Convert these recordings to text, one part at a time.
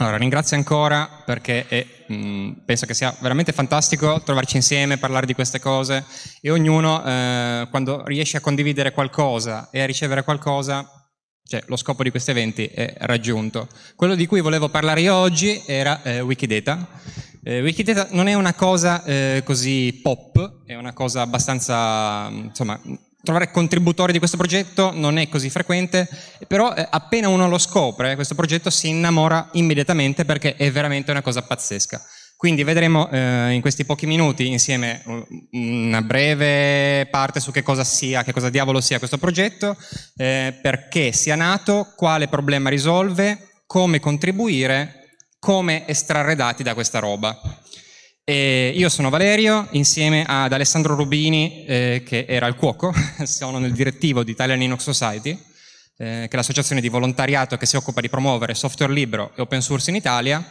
Allora, ringrazio ancora perché è, mh, penso che sia veramente fantastico trovarci insieme, parlare di queste cose e ognuno eh, quando riesce a condividere qualcosa e a ricevere qualcosa, cioè lo scopo di questi eventi è raggiunto. Quello di cui volevo parlare io oggi era eh, Wikidata. Eh, Wikidata non è una cosa eh, così pop, è una cosa abbastanza, insomma, trovare contributori di questo progetto non è così frequente, però eh, appena uno lo scopre, questo progetto si innamora immediatamente perché è veramente una cosa pazzesca. Quindi vedremo eh, in questi pochi minuti insieme una breve parte su che cosa sia, che cosa diavolo sia questo progetto, eh, perché sia nato, quale problema risolve, come contribuire, come estrarre dati da questa roba. E io sono Valerio, insieme ad Alessandro Rubini, eh, che era il cuoco, sono nel direttivo di Italian Linux Society, eh, che è l'associazione di volontariato che si occupa di promuovere software libero e open source in Italia.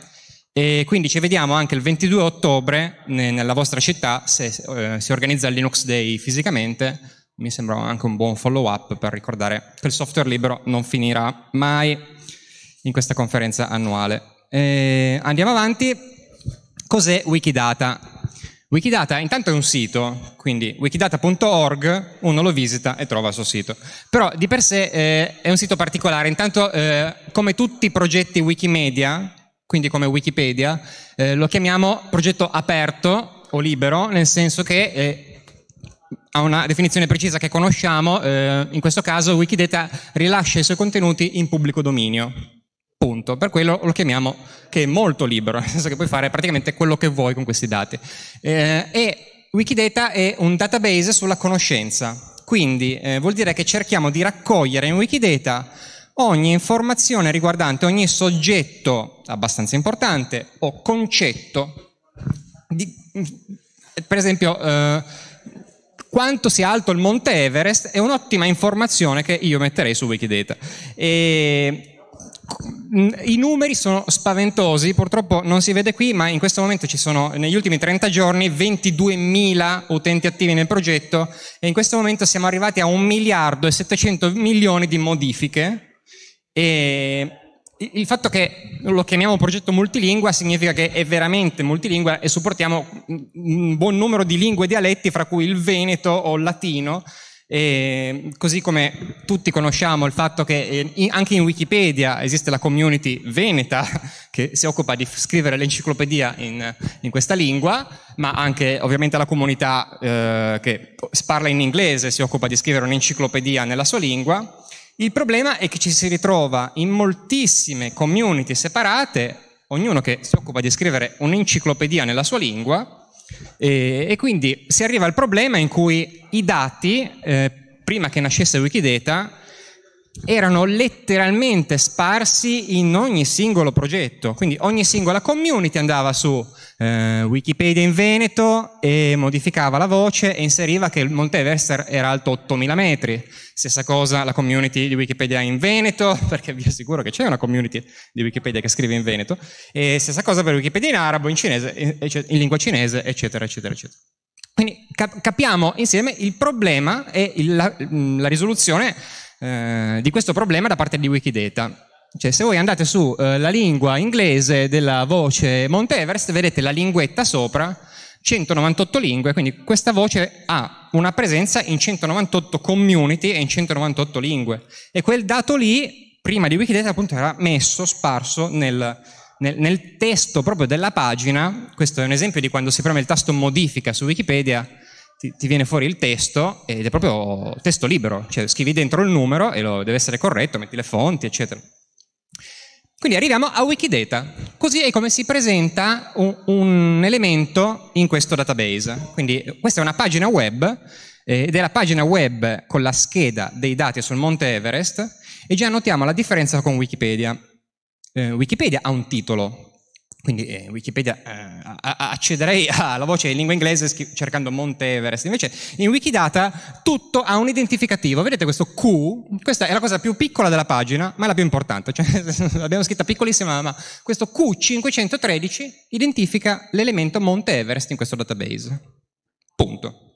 E quindi ci vediamo anche il 22 ottobre nella vostra città, se eh, si organizza il Linux Day fisicamente. Mi sembra anche un buon follow up per ricordare che il software libero non finirà mai in questa conferenza annuale. andiamo avanti. Cos'è Wikidata? Wikidata intanto è un sito, quindi wikidata.org, uno lo visita e trova il suo sito. Però di per sé eh, è un sito particolare, intanto eh, come tutti i progetti Wikimedia, quindi come Wikipedia, eh, lo chiamiamo progetto aperto o libero, nel senso che eh, ha una definizione precisa che conosciamo, eh, in questo caso Wikidata rilascia i suoi contenuti in pubblico dominio. Punto. Per quello lo chiamiamo che è molto libero, nel senso che puoi fare praticamente quello che vuoi con questi dati. Eh, e Wikidata è un database sulla conoscenza, quindi eh, vuol dire che cerchiamo di raccogliere in Wikidata ogni informazione riguardante ogni soggetto abbastanza importante o concetto. Di, per esempio, eh, quanto sia alto il Monte Everest è un'ottima informazione che io metterei su Wikidata. E, i numeri sono spaventosi, purtroppo non si vede qui, ma in questo momento ci sono negli ultimi 30 giorni 22.000 utenti attivi nel progetto e in questo momento siamo arrivati a 1 miliardo e 700 milioni di modifiche e il fatto che lo chiamiamo progetto multilingua significa che è veramente multilingua e supportiamo un buon numero di lingue e dialetti, fra cui il veneto o il latino, e così come tutti conosciamo il fatto che eh, anche in Wikipedia esiste la community veneta che si occupa di scrivere l'enciclopedia in, in questa lingua, ma anche ovviamente la comunità eh, che parla in inglese si occupa di scrivere un'enciclopedia nella sua lingua. Il problema è che ci si ritrova in moltissime community separate, ognuno che si occupa di scrivere un'enciclopedia nella sua lingua, e, e, quindi si arriva al problema in cui i dati, eh, prima che nascesse Wikidata, erano letteralmente sparsi in ogni singolo progetto, quindi ogni singola community andava su eh, Wikipedia in Veneto e modificava la voce e inseriva che il Monte Everest era alto 8000 metri. Stessa cosa la community di Wikipedia in Veneto, perché vi assicuro che c'è una community di Wikipedia che scrive in Veneto, e stessa cosa per Wikipedia in arabo, in cinese, in lingua cinese, eccetera, eccetera, eccetera. Quindi capiamo insieme il problema e la, la risoluzione eh, di questo problema da parte di Wikidata. Cioè, se voi andate sulla eh, lingua inglese della voce Monte Everest, vedete la linguetta sopra, 198 lingue, quindi questa voce ha una presenza in 198 community e in 198 lingue. E quel dato lì, prima di Wikidata, appunto era messo, sparso nel, nel, nel testo proprio della pagina. Questo è un esempio di quando si preme il tasto modifica su Wikipedia, ti, ti, viene fuori il testo ed è proprio testo libero, cioè scrivi dentro il numero e lo, deve essere corretto, metti le fonti, eccetera. Quindi arriviamo a Wikidata. Così è come si presenta un, un elemento in questo database. Quindi questa è una pagina web eh, ed è la pagina web con la scheda dei dati sul Monte Everest e già notiamo la differenza con Wikipedia. Eh, Wikipedia ha un titolo, quindi eh, Wikipedia eh, accederei alla voce in lingua inglese cercando Monte Everest. Invece in Wikidata tutto ha un identificativo. Vedete questo Q? Questa è la cosa più piccola della pagina, ma è la più importante. Cioè, l'abbiamo scritta piccolissima, ma questo Q513 identifica l'elemento Monte Everest in questo database. Punto.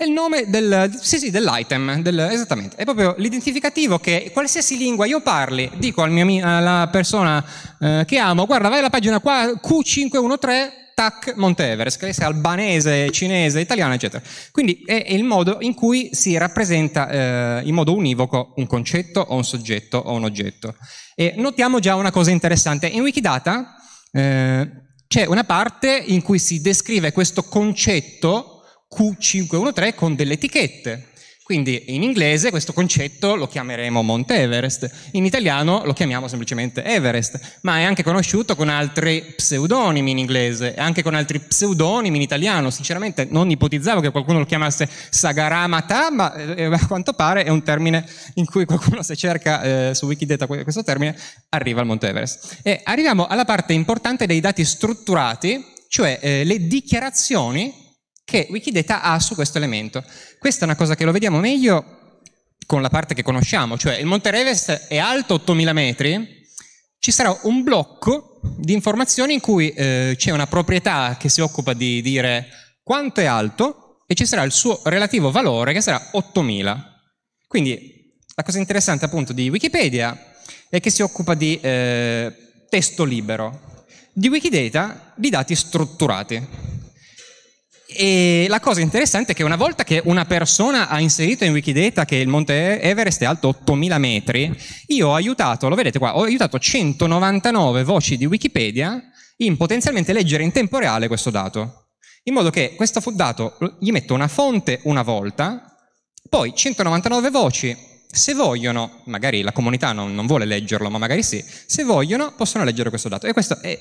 È il nome del, sì, sì, dell'item, del, esattamente. È proprio l'identificativo che qualsiasi lingua io parli, dico al mio, alla persona eh, che amo, guarda, vai alla pagina qua, Q513, tac, Monte Everest, che sia albanese, cinese, italiano, eccetera. Quindi è, il modo in cui si rappresenta eh, in modo univoco un concetto o un soggetto o un oggetto. E notiamo già una cosa interessante. In Wikidata eh, c'è una parte in cui si descrive questo concetto Q513 con delle etichette. Quindi in inglese questo concetto lo chiameremo Monte Everest, in italiano lo chiamiamo semplicemente Everest, ma è anche conosciuto con altri pseudonimi in inglese e anche con altri pseudonimi in italiano. Sinceramente non ipotizzavo che qualcuno lo chiamasse Sagaramata, ma eh, a quanto pare è un termine in cui qualcuno se cerca eh, su Wikidata questo termine arriva al Monte Everest. E arriviamo alla parte importante dei dati strutturati, cioè eh, le dichiarazioni che Wikidata ha su questo elemento. Questa è una cosa che lo vediamo meglio con la parte che conosciamo, cioè il Monte Everest è alto 8000 metri, ci sarà un blocco di informazioni in cui eh, c'è una proprietà che si occupa di dire quanto è alto e ci sarà il suo relativo valore che sarà 8000. Quindi la cosa interessante appunto di Wikipedia è che si occupa di eh, testo libero, di Wikidata di dati strutturati. E la cosa interessante è che una volta che una persona ha inserito in Wikidata che il Monte Everest è alto 8000 metri, io ho aiutato, lo vedete qua, ho aiutato 199 voci di Wikipedia in potenzialmente leggere in tempo reale questo dato. In modo che questo dato gli metto una fonte una volta, poi 199 voci, se vogliono, magari la comunità non, non vuole leggerlo, ma magari sì, se vogliono possono leggere questo dato. E questo è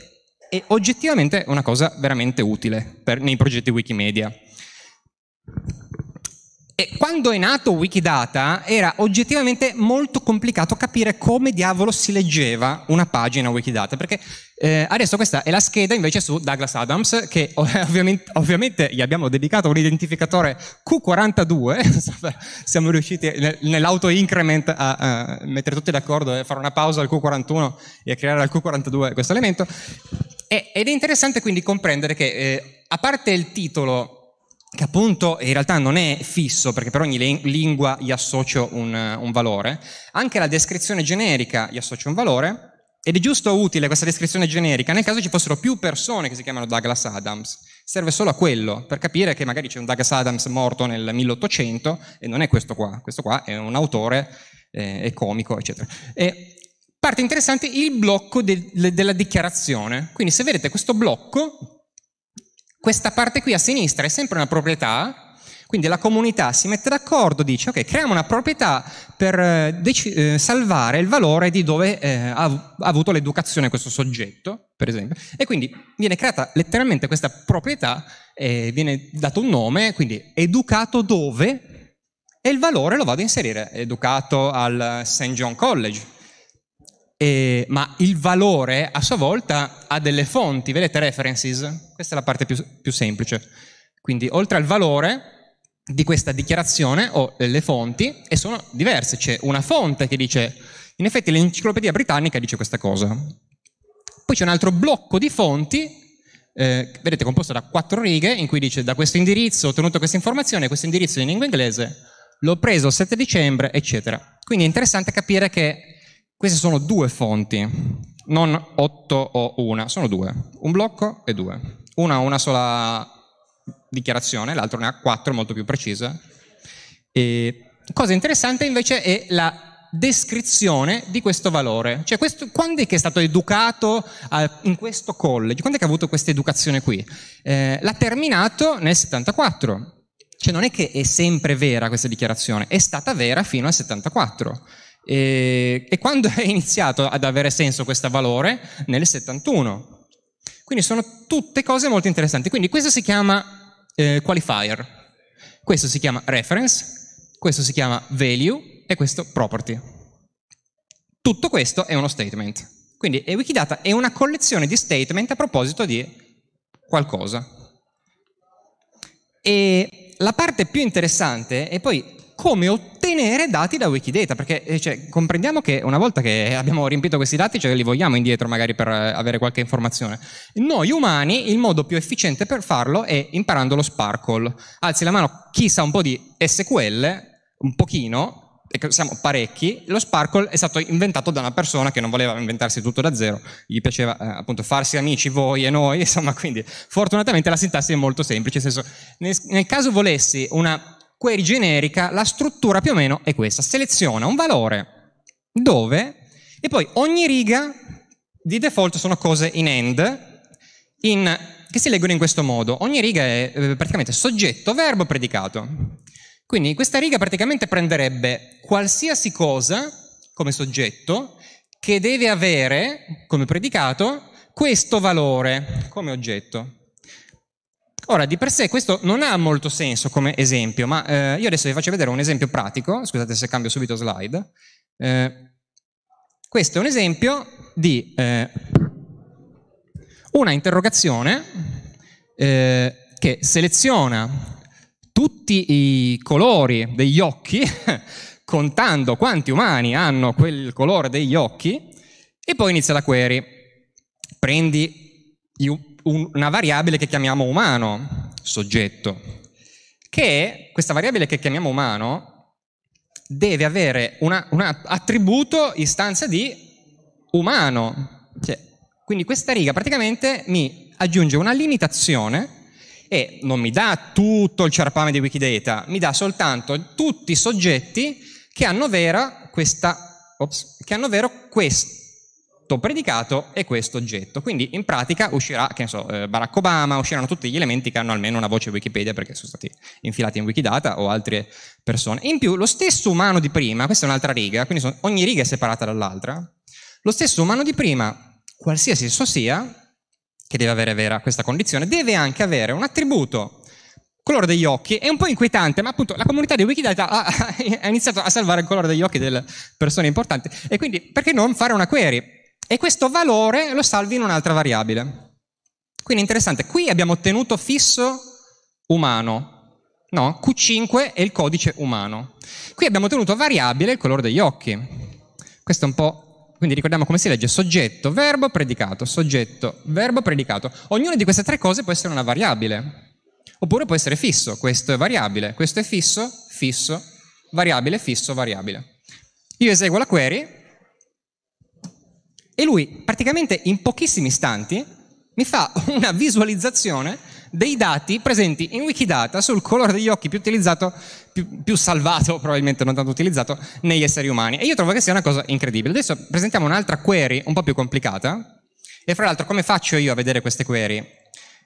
è oggettivamente una cosa veramente utile per, nei progetti Wikimedia. E quando è nato Wikidata era oggettivamente molto complicato capire come diavolo si leggeva una pagina Wikidata, perché eh, adesso questa è la scheda invece su Douglas Adams, che ovviamente, ovviamente gli abbiamo dedicato un identificatore Q42, siamo riusciti nell'auto-increment a, a mettere tutti d'accordo e fare una pausa al Q41 e a creare al Q42 questo elemento. E, ed è interessante quindi comprendere che, eh, a parte il titolo che appunto in realtà non è fisso perché per ogni lingua gli associo un, un, valore, anche la descrizione generica gli associo un valore ed è giusto o utile questa descrizione generica nel caso ci fossero più persone che si chiamano Douglas Adams. Serve solo a quello, per capire che magari c'è un Douglas Adams morto nel 1800 e non è questo qua, questo qua è un autore, eh, è comico, eccetera. E parte interessante il blocco de, de, della dichiarazione. Quindi se vedete questo blocco questa parte qui a sinistra è sempre una proprietà, quindi la comunità si mette d'accordo, dice ok, creiamo una proprietà per eh, eh, salvare il valore di dove eh, ha, avuto l'educazione questo soggetto, per esempio, e quindi viene creata letteralmente questa proprietà, eh, viene dato un nome, quindi educato dove, e il valore lo vado a inserire, educato al St. John College, eh, ma il valore a sua volta ha delle fonti, vedete references? Questa è la parte più, più semplice. Quindi oltre al valore di questa dichiarazione ho le fonti e sono diverse. C'è una fonte che dice, in effetti l'enciclopedia britannica dice questa cosa. Poi c'è un altro blocco di fonti, eh, vedete, composto da quattro righe, in cui dice da questo indirizzo ho ottenuto questa informazione, questo indirizzo in lingua inglese, l'ho preso il 7 dicembre, eccetera. Quindi è interessante capire che queste sono due fonti, non otto o una, sono due, un blocco e due. Una ha una sola dichiarazione, l'altro ne ha quattro molto più precise. E cosa interessante invece è la descrizione di questo valore. Cioè, questo, quando è che è stato educato a, in questo college? Quando è che ha avuto questa educazione qui? Eh, l'ha terminato nel 74. Cioè, non è che è sempre vera questa dichiarazione, è stata vera fino al 74. E, e quando è iniziato ad avere senso questo valore? Nel 71. Quindi sono tutte cose molto interessanti. Quindi questo si chiama eh, qualifier, questo si chiama reference, questo si chiama value e questo property. Tutto questo è uno statement. Quindi Wikidata è una collezione di statement a proposito di qualcosa. E la parte più interessante, e poi come ottenere dati da Wikidata, perché eh, cioè, comprendiamo che una volta che abbiamo riempito questi dati, cioè li vogliamo indietro magari per eh, avere qualche informazione. Noi umani, il modo più efficiente per farlo è imparando lo Sparkle. Alzi la mano chi sa un po' di SQL, un pochino, siamo parecchi, lo Sparkle è stato inventato da una persona che non voleva inventarsi tutto da zero, gli piaceva eh, appunto farsi amici voi e noi, insomma, quindi fortunatamente la sintassi è molto semplice, nel senso, nel, nel caso volessi una query generica, la struttura più o meno è questa. Seleziona un valore dove e poi ogni riga di default sono cose in end in, che si leggono in questo modo. Ogni riga è eh, praticamente soggetto, verbo, predicato. Quindi questa riga praticamente prenderebbe qualsiasi cosa come soggetto che deve avere come predicato questo valore come oggetto. Ora, di per sé questo non ha molto senso come esempio, ma eh, io adesso vi faccio vedere un esempio pratico, scusate se cambio subito slide. Eh, questo è un esempio di eh, una interrogazione eh, che seleziona tutti i colori degli occhi, contando quanti umani hanno quel colore degli occhi, e poi inizia la query. Prendi una variabile che chiamiamo umano, soggetto, che questa variabile che chiamiamo umano deve avere un attributo istanza di umano. Cioè, quindi questa riga praticamente mi aggiunge una limitazione e non mi dà tutto il ciarpame di Wikidata, mi dà soltanto tutti i soggetti che hanno, questa, ops, che hanno vero questo predicato e questo oggetto. Quindi in pratica uscirà, che ne so, eh, Barack Obama, usciranno tutti gli elementi che hanno almeno una voce Wikipedia perché sono stati infilati in Wikidata o altre persone. In più, lo stesso umano di prima, questa è un'altra riga, quindi sono, ogni riga è separata dall'altra, lo stesso umano di prima, qualsiasi esso sia, che deve avere vera questa condizione, deve anche avere un attributo colore degli occhi è un po' inquietante, ma appunto la comunità di Wikidata ha, ha, iniziato a salvare il colore degli occhi delle persone importanti e quindi perché non fare una query? E questo valore lo salvi in un'altra variabile. Quindi interessante, qui abbiamo ottenuto fisso umano, no? Q5 è il codice umano. Qui abbiamo ottenuto variabile il colore degli occhi. Questo è un po', quindi ricordiamo come si legge soggetto, verbo, predicato, soggetto, verbo, predicato. Ognuna di queste tre cose può essere una variabile. Oppure può essere fisso, questo è variabile, questo è fisso, fisso, variabile, fisso, variabile. Io eseguo la query e lui praticamente in pochissimi istanti mi fa una visualizzazione dei dati presenti in Wikidata sul colore degli occhi più utilizzato, più, più, salvato, probabilmente non tanto utilizzato, negli esseri umani. E io trovo che sia una cosa incredibile. Adesso presentiamo un'altra query un po' più complicata. E fra l'altro come faccio io a vedere queste query?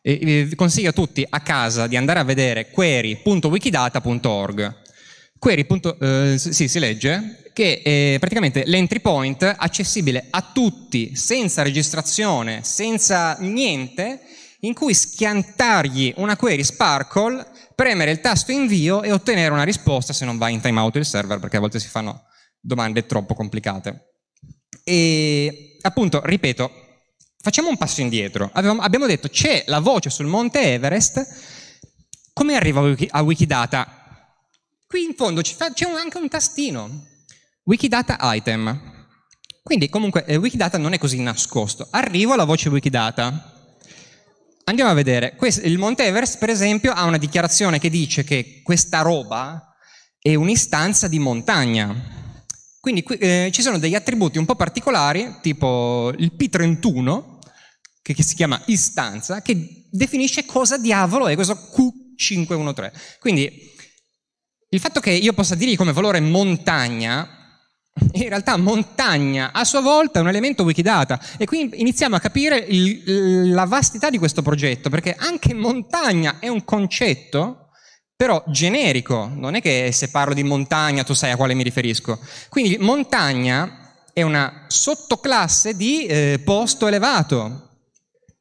E, vi consiglio a tutti a casa di andare a vedere query.wikidata.org. Query. Eh, sì, si legge che è praticamente l'entry point accessibile a tutti, senza registrazione, senza niente, in cui schiantargli una query Sparkle, premere il tasto invio e ottenere una risposta se non va in timeout il server, perché a volte si fanno domande troppo complicate. E appunto, ripeto, facciamo un passo indietro. abbiamo detto c'è la voce sul monte Everest, come arriva a Wikidata? Qui in fondo c'è anche un tastino. Wikidata item. Quindi comunque eh, Wikidata non è così nascosto. Arrivo alla voce Wikidata. Andiamo a vedere. Questo, il Monte Everest, per esempio, ha una dichiarazione che dice che questa roba è un'istanza di montagna. Quindi qui, eh, ci sono degli attributi un po' particolari, tipo il P31, che, che si chiama istanza, che definisce cosa diavolo è questo Q513. Quindi il fatto che io possa dirgli come valore montagna in realtà montagna a sua volta è un elemento Wikidata e qui iniziamo a capire il, la vastità di questo progetto perché anche montagna è un concetto però generico, non è che se parlo di montagna tu sai a quale mi riferisco. Quindi montagna è una sottoclasse di eh, posto elevato.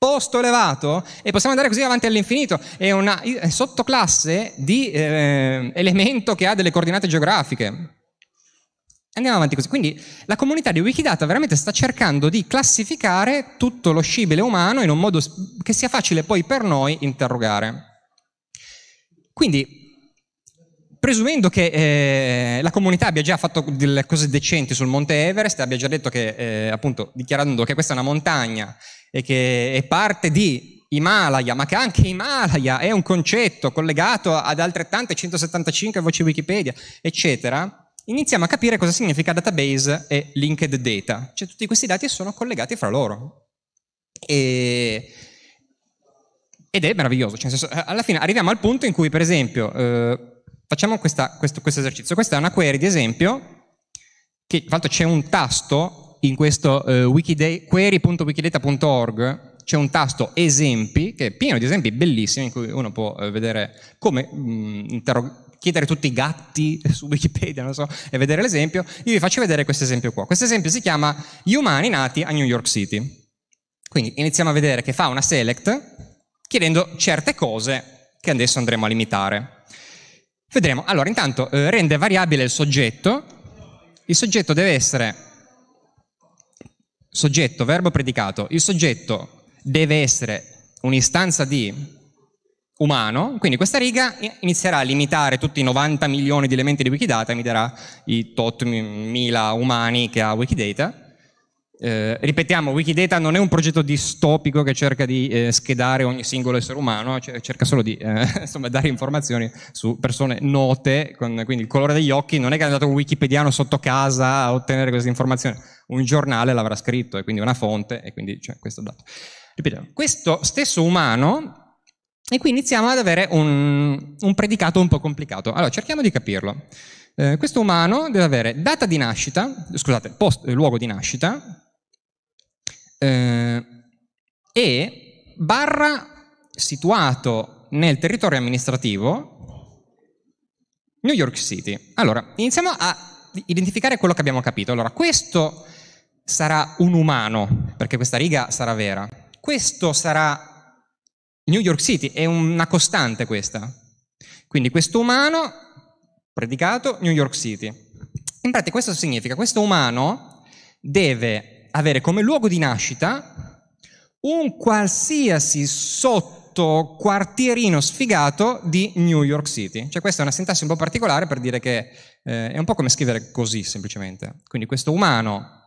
Posto elevato, e possiamo andare così avanti all'infinito, è una sottoclasse di eh, elemento che ha delle coordinate geografiche. Andiamo avanti così. Quindi la comunità di Wikidata veramente sta cercando di classificare tutto lo scibile umano in un modo che sia facile poi per noi interrogare. Quindi presumendo che eh, la comunità abbia già fatto delle cose decenti sul Monte Everest, abbia già detto che, eh, appunto, dichiarando che questa è una montagna e che è parte di Himalaya, ma che anche Himalaya è un concetto collegato ad altrettante 175 voci Wikipedia, eccetera, iniziamo a capire cosa significa database e linked data. Cioè tutti questi dati sono collegati fra loro. E, ed è meraviglioso. Cioè, alla fine arriviamo al punto in cui, per esempio, eh, facciamo questa, questo, questo, esercizio. Questa è una query di esempio, che tra c'è un tasto in questo eh, query.wikidata.org c'è un tasto esempi, che è pieno di esempi bellissimi, in cui uno può eh, vedere come mh, chiedere tutti i gatti su Wikipedia, non so, e vedere l'esempio. Io vi faccio vedere questo esempio qua. Questo esempio si chiama Gli umani nati a New York City. Quindi iniziamo a vedere che fa una select chiedendo certe cose che adesso andremo a limitare. Vedremo. Allora, intanto eh, rende variabile il soggetto. Il soggetto deve essere soggetto, verbo, predicato. Il soggetto deve essere un'istanza di umano, quindi questa riga inizierà a limitare tutti i 90 milioni di elementi di Wikidata mi darà i tot mila umani che ha Wikidata. Eh, ripetiamo, Wikidata non è un progetto distopico che cerca di eh, schedare ogni singolo essere umano, cerca solo di eh, insomma, dare informazioni su persone note, con, quindi il colore degli occhi, non è che è andato un wikipediano sotto casa a ottenere queste informazioni, un giornale l'avrà scritto e quindi una fonte e quindi c'è questo dato. Ripetiamo, questo stesso umano, e qui iniziamo ad avere un, un predicato un po' complicato. Allora, cerchiamo di capirlo. Eh, questo umano deve avere data di nascita, scusate, post, eh, luogo di nascita, eh, e barra situato nel territorio amministrativo New York City. Allora, iniziamo a identificare quello che abbiamo capito. Allora, questo sarà un umano, perché questa riga sarà vera. Questo sarà New York City, è una costante questa. Quindi questo umano, predicato New York City. In pratica questo significa, questo umano deve avere come luogo di nascita un qualsiasi sotto quartierino sfigato di New York City. Cioè questa è una sintassi un po' particolare per dire che eh, è un po' come scrivere così semplicemente. Quindi questo umano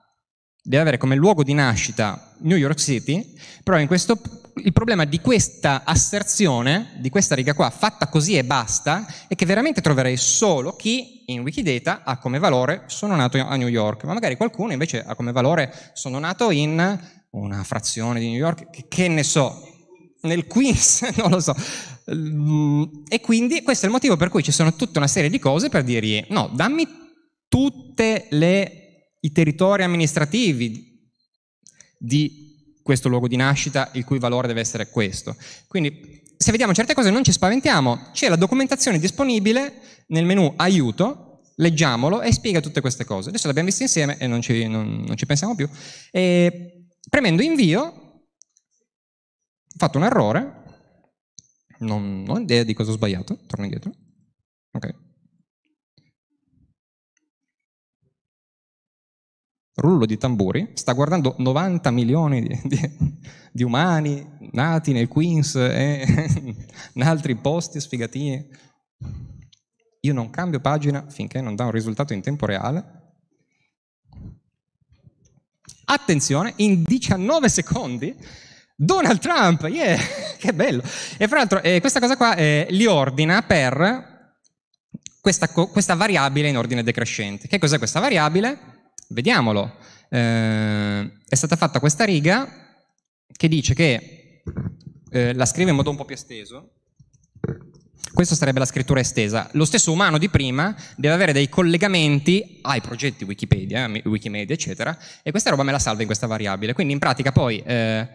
deve avere come luogo di nascita New York City, però in questo, il problema di questa asserzione, di questa riga qua, fatta così e basta, è che veramente troverei solo chi in Wikidata ha come valore sono nato a New York, ma magari qualcuno invece ha come valore sono nato in una frazione di New York, che, che ne so, nel Queens, non lo so. E quindi questo è il motivo per cui ci sono tutta una serie di cose per dirgli no, dammi tutte le i territori amministrativi di questo luogo di nascita, il cui valore deve essere questo. Quindi se vediamo certe cose non ci spaventiamo, c'è la documentazione disponibile nel menu aiuto, leggiamolo e spiega tutte queste cose. Adesso le abbiamo viste insieme e non ci, non, non ci pensiamo più. E premendo invio, ho fatto un errore, non, non ho idea di cosa ho sbagliato, torno indietro. Ok. Rullo di tamburi, sta guardando 90 milioni di, di, di umani nati nel Queens e in altri posti sfigatini. Io non cambio pagina finché non dà un risultato in tempo reale. Attenzione, in 19 secondi Donald Trump, yeah, che bello. E fra l'altro eh, questa cosa qua eh, li ordina per questa, questa variabile in ordine decrescente. Che cos'è questa variabile? Vediamolo. Eh, è stata fatta questa riga che dice che eh, la scrive in modo un po' più esteso. Questa sarebbe la scrittura estesa. Lo stesso umano di prima deve avere dei collegamenti ai progetti Wikipedia, Wikimedia, eccetera, e questa roba me la salva in questa variabile. Quindi in pratica poi eh,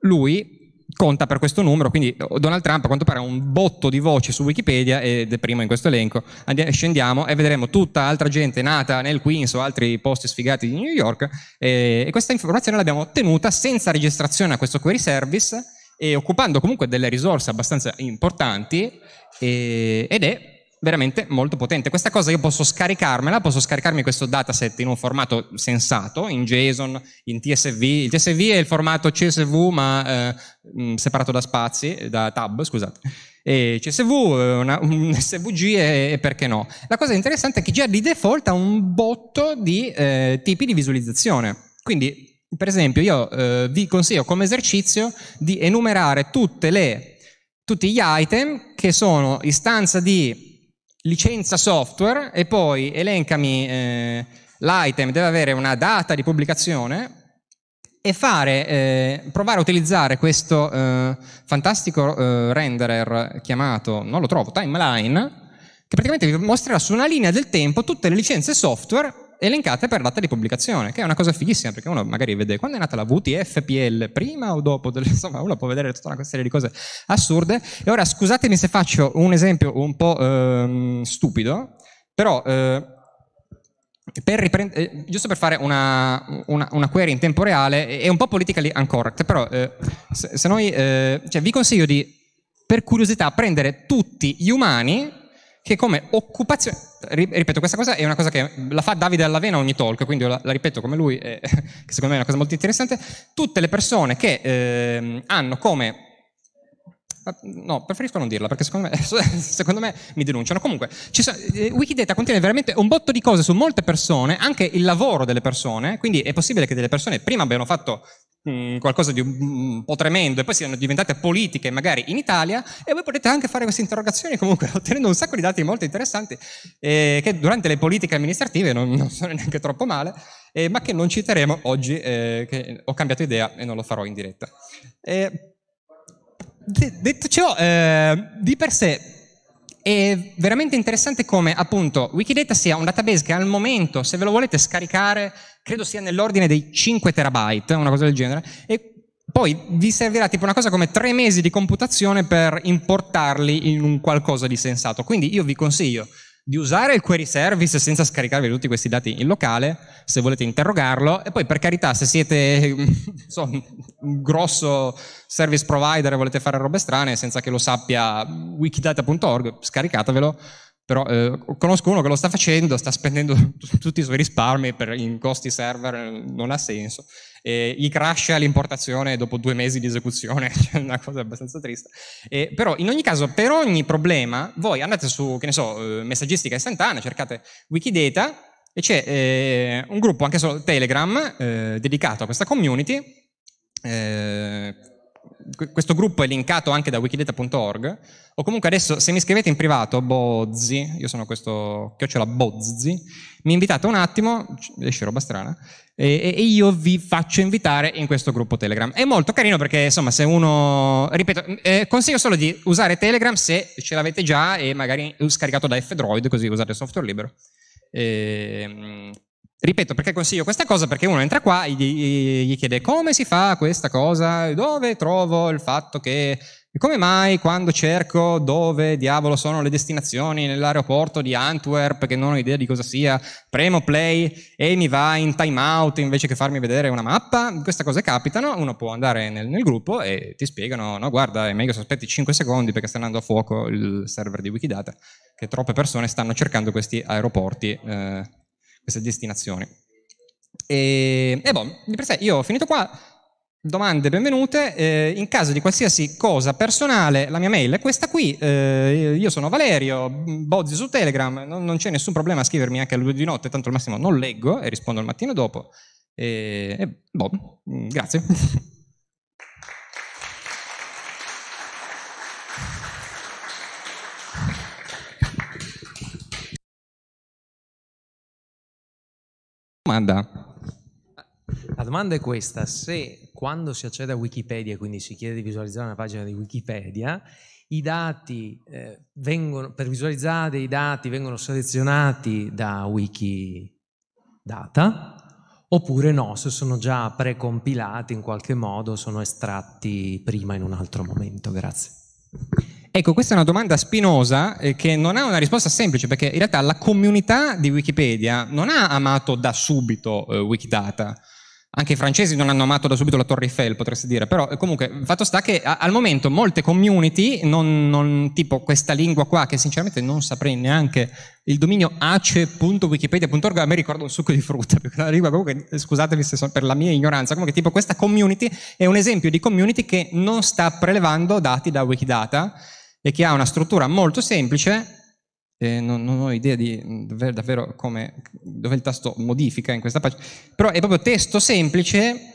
lui conta per questo numero, quindi Donald Trump a quanto pare ha un botto di voci su Wikipedia ed è primo in questo elenco. Andiamo, scendiamo e vedremo tutta altra gente nata nel Queens o altri posti sfigati di New York e, e questa informazione l'abbiamo ottenuta senza registrazione a questo query service e occupando comunque delle risorse abbastanza importanti e, ed è veramente molto potente. Questa cosa io posso scaricarmela, posso scaricarmi questo dataset in un formato sensato, in JSON, in TSV. Il TSV è il formato CSV ma eh, separato da spazi, da tab, scusate. e CSV, una, un SVG e, e, perché no. La cosa interessante è che già di default ha un botto di eh, tipi di visualizzazione. Quindi, per esempio, io eh, vi consiglio come esercizio di enumerare le, tutti gli item che sono istanza di licenza software e poi elencami eh, l'item deve avere una data di pubblicazione e fare, eh, provare a utilizzare questo eh, fantastico eh, renderer chiamato, non lo trovo, timeline, che praticamente vi mostrerà su una linea del tempo tutte le licenze software elencate per data di pubblicazione, che è una cosa fighissima, perché uno magari vede quando è nata la VTFPL, prima o dopo, insomma uno può vedere tutta una serie di cose assurde. E ora scusatemi se faccio un esempio un po' ehm, stupido, però eh, per eh, giusto per fare una, una, una, query in tempo reale, è un po' politically uncorrect, però eh, se, se, noi, eh, cioè vi consiglio di, per curiosità, prendere tutti gli umani che come occupazione, ripeto, questa cosa è una cosa che la fa Davide Allavena ogni talk, quindi la, la ripeto come lui, che secondo me è una cosa molto interessante, tutte le persone che ehm, hanno come No, preferisco non dirla perché secondo me, secondo me mi denunciano. Comunque, sono, eh, Wikidata contiene veramente un botto di cose su molte persone, anche il lavoro delle persone, quindi è possibile che delle persone prima abbiano fatto mm, qualcosa di un, un, po' tremendo e poi siano diventate politiche magari in Italia e voi potete anche fare queste interrogazioni comunque ottenendo un sacco di dati molto interessanti eh, che durante le politiche amministrative non, non sono neanche troppo male, eh, ma che non citeremo oggi, eh, che ho cambiato idea e non lo farò in diretta. Eh, detto ciò, eh, di per sé è veramente interessante come appunto Wikidata sia un database che al momento, se ve lo volete scaricare, credo sia nell'ordine dei 5 terabyte, una cosa del genere, e poi vi servirà tipo una cosa come 3 mesi di computazione per importarli in un qualcosa di sensato. Quindi io vi consiglio di usare il query service senza scaricarvi tutti questi dati in locale, se volete interrogarlo, e poi per carità se siete so, un grosso service provider e volete fare robe strane senza che lo sappia wikidata.org, scaricatevelo, però eh, conosco uno che lo sta facendo, sta spendendo tutti i suoi risparmi per, in costi server, non ha senso eh, gli crasha l'importazione dopo due mesi di esecuzione, cioè una cosa abbastanza triste. Eh, però in ogni caso, per ogni problema, voi andate su, che ne so, eh, messaggistica istantanea, cercate Wikidata e c'è eh, un gruppo, anche solo Telegram, eh, dedicato a questa community, eh, questo gruppo è linkato anche da wikidata.org, o comunque adesso se mi scrivete in privato, Bozzi, io sono questo chiocciola Bozzi, mi invitate un attimo, esce roba strana, e, e, io vi faccio invitare in questo gruppo Telegram. È molto carino perché insomma se uno, ripeto, eh, consiglio solo di usare Telegram se ce l'avete già e magari scaricato da F-Droid, così usate il software libero. E, Ripeto, perché consiglio questa cosa? Perché uno entra qua e gli, gli, chiede come si fa questa cosa, dove trovo il fatto che, come mai quando cerco dove diavolo sono le destinazioni nell'aeroporto di Antwerp, che non ho idea di cosa sia, premo play e mi va in timeout invece che farmi vedere una mappa, queste cose capitano, uno può andare nel, nel gruppo e ti spiegano, no guarda è meglio se aspetti 5 secondi perché sta andando a fuoco il server di Wikidata, che troppe persone stanno cercando questi aeroporti. Eh, queste destinazioni. E, e boh, di per sé io ho finito qua, domande benvenute, eh, in caso di qualsiasi cosa personale la mia mail è questa qui, eh, io sono Valerio, Bozzi su Telegram, non, non, c'è nessun problema a scrivermi anche alle due di notte, tanto al massimo non leggo e rispondo il mattino dopo. E, e boh, grazie. domanda. La domanda è questa, se quando si accede a Wikipedia, quindi si chiede di visualizzare una pagina di Wikipedia, i dati eh, vengono, per visualizzare i dati vengono selezionati da Wikidata oppure no, se sono già precompilati in qualche modo, sono estratti prima in un altro momento. Grazie. Ecco, questa è una domanda spinosa eh, che non ha una risposta semplice perché in realtà la comunità di Wikipedia non ha amato da subito eh, Wikidata. Anche i francesi non hanno amato da subito la Torre Eiffel, potresti dire, però eh, comunque il fatto sta che a, al momento molte community, non, non, tipo questa lingua qua, che sinceramente non saprei neanche, il dominio ace.wikipedia.org a me ricorda un succo di frutta, perché una lingua. Comunque, scusatemi se sono per la mia ignoranza, comunque tipo questa community è un esempio di community che non sta prelevando dati da Wikidata, e che ha una struttura molto semplice, eh, non, non, ho idea di davvero come, dove il tasto modifica in questa pagina, però è proprio testo semplice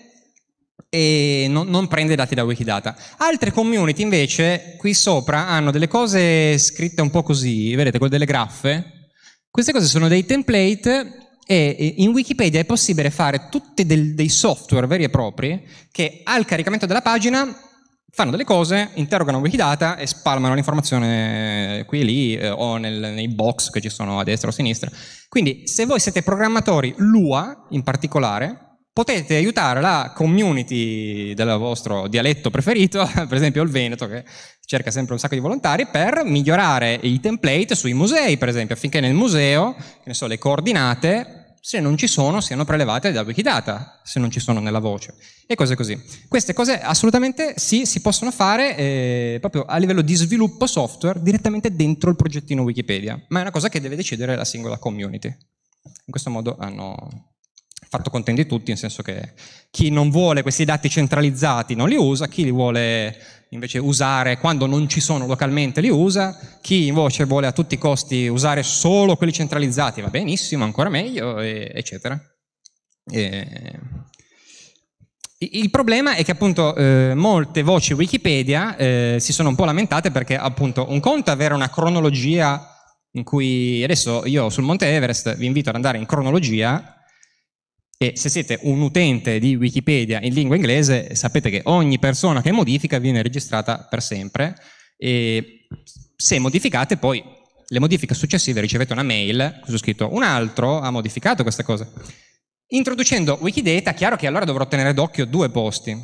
e non, non, prende dati da Wikidata. Altre community invece qui sopra hanno delle cose scritte un po' così, vedete, con delle graffe. Queste cose sono dei template e in Wikipedia è possibile fare tutti dei software veri e propri che al caricamento della pagina fanno delle cose, interrogano Wikidata e spalmano l'informazione qui e lì eh, o nel, nei box che ci sono a destra o a sinistra. Quindi se voi siete programmatori Lua in particolare, potete aiutare la community del vostro dialetto preferito, per esempio il Veneto che cerca sempre un sacco di volontari, per migliorare i template sui musei, per esempio, affinché nel museo, che ne so, le coordinate, se non ci sono, siano prelevate da Wikidata, se non ci sono nella voce, e cose così. Queste cose assolutamente sì, si possono fare eh, proprio a livello di sviluppo software direttamente dentro il progettino Wikipedia, ma è una cosa che deve decidere la singola community. In questo modo hanno fatto contenti tutti, nel senso che chi non vuole questi dati centralizzati non li usa, chi li vuole invece usare quando non ci sono localmente li usa, chi invece vuole a tutti i costi usare solo quelli centralizzati va benissimo, ancora meglio, eccetera. E... Il problema è che appunto eh, molte voci Wikipedia eh, si sono un po' lamentate perché appunto un conto è avere una cronologia in cui adesso io sul Monte Everest vi invito ad andare in cronologia e se siete un utente di Wikipedia in lingua inglese sapete che ogni persona che modifica viene registrata per sempre e se modificate poi le modifiche successive ricevete una mail, cosa ho scritto, un altro ha modificato queste cose. Introducendo Wikidata, chiaro che allora dovrò tenere d'occhio due posti.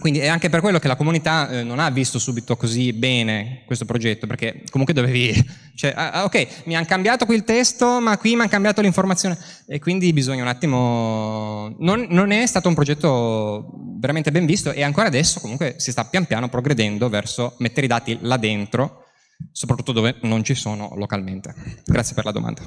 Quindi è anche per quello che la comunità eh, non ha visto subito così bene questo progetto, perché comunque dovevi... Cioè, ah, ah ok, mi hanno cambiato qui il testo, ma qui mi hanno cambiato l'informazione. E quindi bisogna un attimo... Non, non, è stato un progetto veramente ben visto e ancora adesso comunque si sta pian piano progredendo verso mettere i dati là dentro, soprattutto dove non ci sono localmente. Grazie per la domanda.